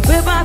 Grupe va